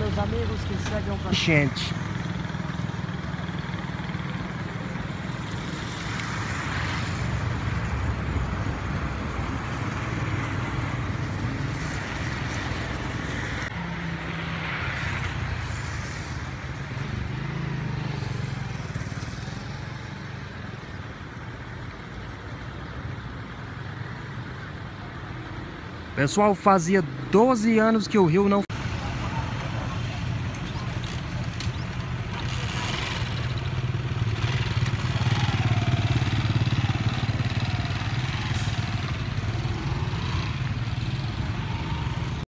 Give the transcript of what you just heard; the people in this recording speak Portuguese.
meus amigos que seguem o Gente. Pessoal, fazia 12 anos que o rio não